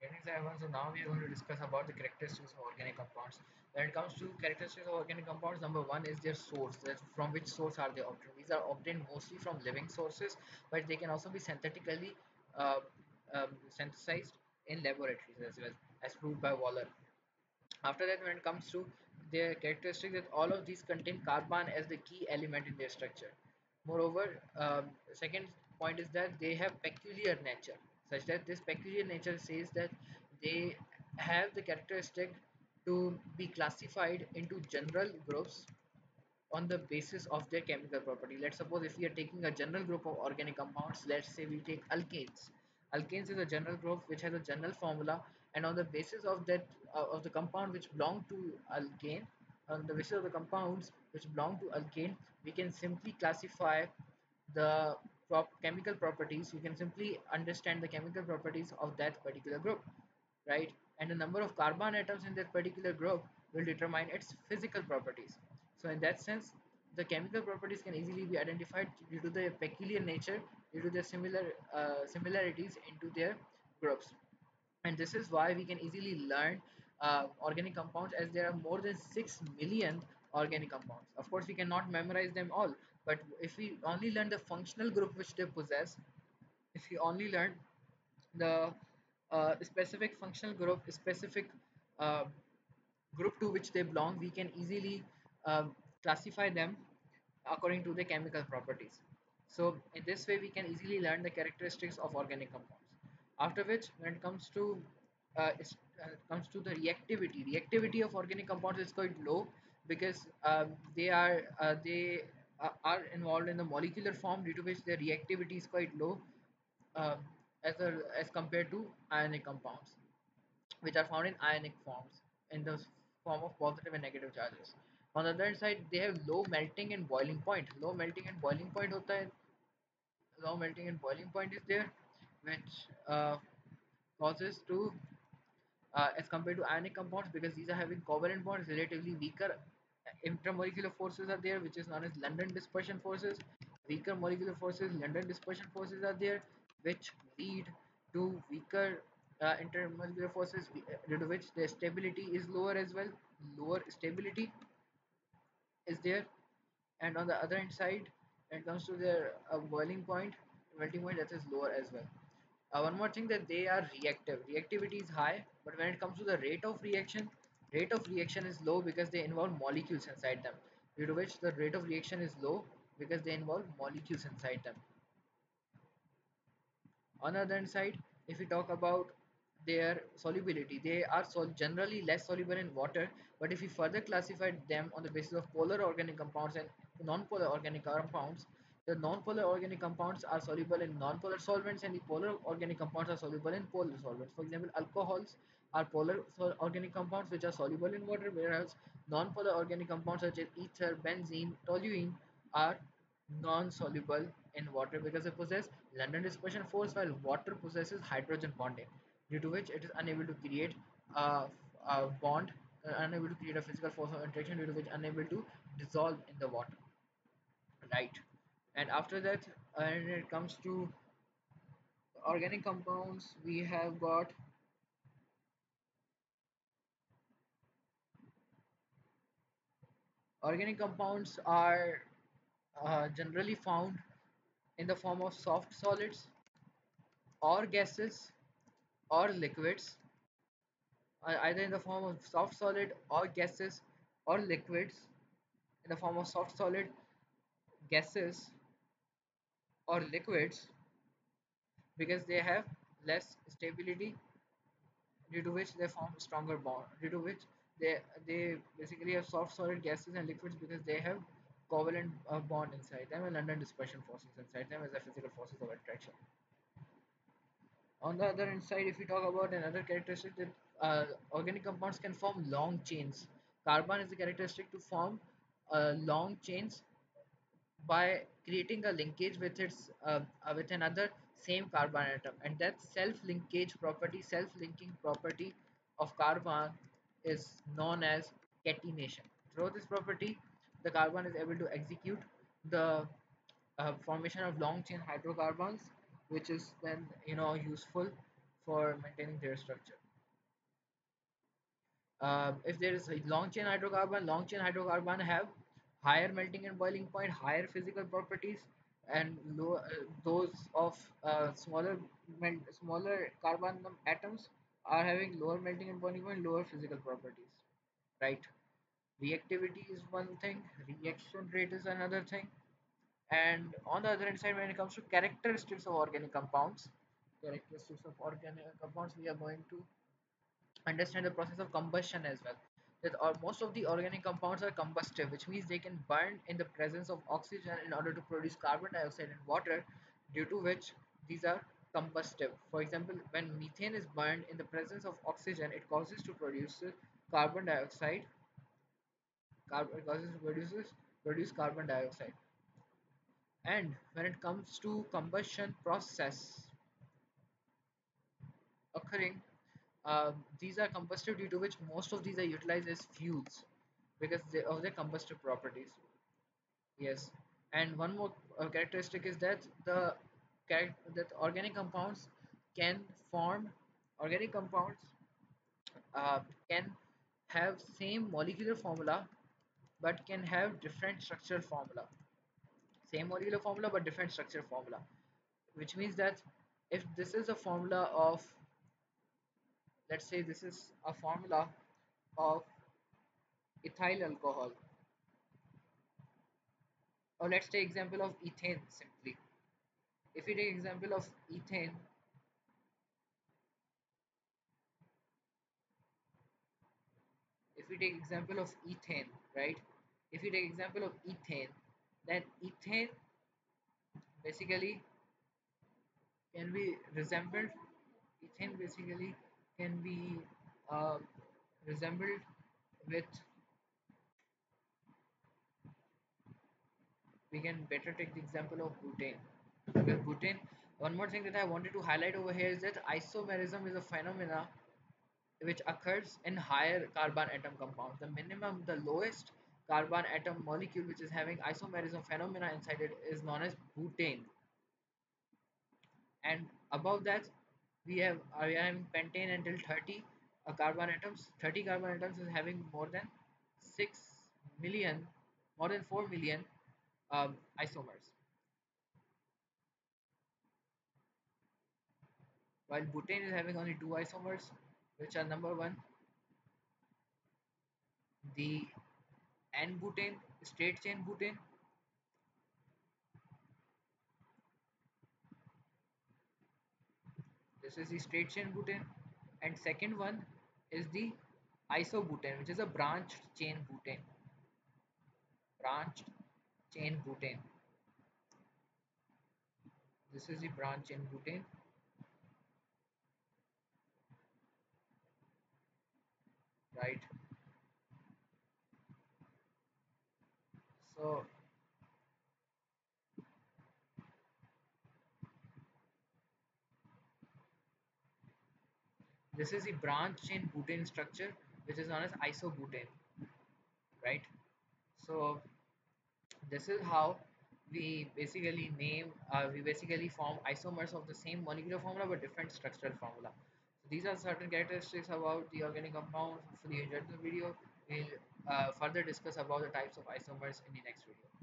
Greetings everyone. So now we are going to discuss about the characteristics of organic compounds. When it comes to characteristics of organic compounds, number one is their source. That from which source are they obtained? These are obtained mostly from living sources, but they can also be synthetically uh, um, synthesized in laboratories as well, as proved by Wöhler. After that, when it comes to their characteristic, that all of these contain carbon as the key element in their structure. Moreover, um, second point is that they have peculiar nature, such that this peculiar nature says that they have the characteristic to be classified into general groups on the basis of their chemical property. Let's suppose if we are taking a general group of organic compounds, let's say we take alkanes. Alkanes is a general group which has a general formula, and on the basis of that uh, of the compound which belong to alkane, on the basis of the compounds which belong to alkane, we can simply classify the prop chemical properties. You can simply understand the chemical properties of that particular group right? And the number of carbon atoms in that particular group will determine its physical properties. So in that sense, the chemical properties can easily be identified due to their peculiar nature, due to their similar uh, similarities into their groups. And this is why we can easily learn uh, organic compounds as there are more than 6 million organic compounds. Of course, we cannot memorize them all, but if we only learn the functional group which they possess, if you only learn the uh, specific functional group, specific uh, group to which they belong, we can easily uh, classify them according to the chemical properties. So in this way, we can easily learn the characteristics of organic compounds. After which, when it comes to uh, uh, comes to the reactivity, reactivity of organic compounds is quite low because um, they are uh, they uh, are involved in the molecular form due to which their reactivity is quite low um, as a, as compared to ionic compounds which are found in ionic forms in the form of positive and negative charges. On the other side they have low melting and boiling point. Low melting and boiling point hota hai low melting and boiling point is there which uh, causes to uh, as compared to ionic compounds because these are having covalent bonds relatively weaker intermolecular forces are there which is known as London dispersion forces. Weaker molecular forces London dispersion forces are there which lead to weaker uh, intermolecular forces uh, due to which the stability is lower as well. Lower stability is there. And on the other hand side when it comes to their uh, boiling point melting point that is lower as well. Uh, one more thing that they are reactive. Reactivity is high but when it comes to the rate of reaction rate of reaction is low because they involve molecules inside them due to which the rate of reaction is low because they involve molecules inside them on the other hand side, if we talk about their solubility, they are sol generally less soluble in water. But if we further classify them on the basis of polar organic compounds and non-polar organic compounds, the non-polar organic compounds are soluble in non-polar solvents, and the polar organic compounds are soluble in polar solvents. For example, alcohols are polar organic compounds which are soluble in water, whereas non-polar organic compounds such as ether, benzene, toluene are non-soluble in water because they possess London dispersion force while water possesses hydrogen bonding due to which it is unable to create a, a bond uh, unable to create a physical force of interaction due to which unable to dissolve in the water right and after that when it comes to organic compounds we have got organic compounds are uh, generally found in the form of soft solids or gases or liquids uh, either in the form of soft solid or gases or liquids. In the form of soft solid gases or liquids because they have less stability due to which they form stronger bond due to which they they basically have soft solid gases and liquids because they have covalent uh, bond inside them and London dispersion forces inside them as the physical forces of attraction On the other hand side, if we talk about another characteristic that uh, organic compounds can form long chains. Carbon is a characteristic to form uh, long chains by creating a linkage with its uh, uh, with another same carbon atom, and that self-linkage property, self-linking property of carbon is known as catenation. Through this property, the carbon is able to execute the uh, formation of long chain hydrocarbons which is then you know useful for maintaining their structure. Uh, if there is a long chain hydrocarbon, long chain hydrocarbon have higher melting and boiling point, higher physical properties, and uh, those of uh, smaller smaller carbon atoms are having lower melting and boiling point, lower physical properties. Right? Reactivity is one thing, reaction rate is another thing, and on the other hand side, when it comes to characteristics of organic compounds, characteristics of organic compounds, we are going to understand the process of combustion as well that most of the organic compounds are combustive which means they can burn in the presence of oxygen in order to produce carbon dioxide and water due to which these are combustive. For example when methane is burned in the presence of oxygen it causes to produce carbon dioxide carbon causes produces produce carbon dioxide. And when it comes to combustion process occurring um, these are combustive due to which most of these are utilized as fuels because they, of their combustive properties. Yes. And one more uh, characteristic is that the that organic compounds can form organic compounds uh, can have same molecular formula but can have different structural formula. Same molecular formula but different structural formula which means that if this is a formula of let's say this is a formula of ethyl alcohol. Or let's take example of ethane simply. If we take example of ethane if we take example of ethane right? If we take example of ethane then ethane basically can be resembled ethane basically can be uh, resembled with we can better take the example of butane. Because butane one more thing that i wanted to highlight over here is that isomerism is a phenomena which occurs in higher carbon atom compounds. The minimum the lowest carbon atom molecule which is having isomerism phenomena inside it is known as butane. And above that we have we are having pentane until 30 uh, carbon atoms. 30 carbon atoms is having more than 6 million more than 4 million um, isomers. While butane is having only two isomers which are number one the n-butane straight chain butane this is the straight chain butane and second one is the isobutane which is a branched chain butane branched chain butane this is the branched chain butane right. So this is the branched chain butane structure which is known as isobutane right? So this is how we basically name uh, we basically form isomers of the same molecular formula but different structural formula. So these are certain characteristics about the organic compound hopefully you enjoyed the video we'll uh, further discuss about the types of isomers in the next video